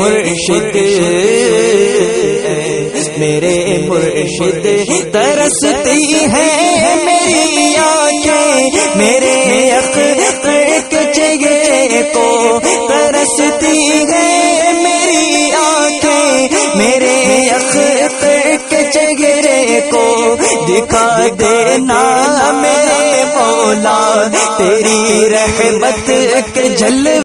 मुर्शिद मेरे मुर्शिद तरसती है मेरी आँखें, मेरे के चेहरे को तरसती है मेरी आँखें, मेरे के चेहरे को दिखा देना मेरे मौला, तेरी रहमत के जल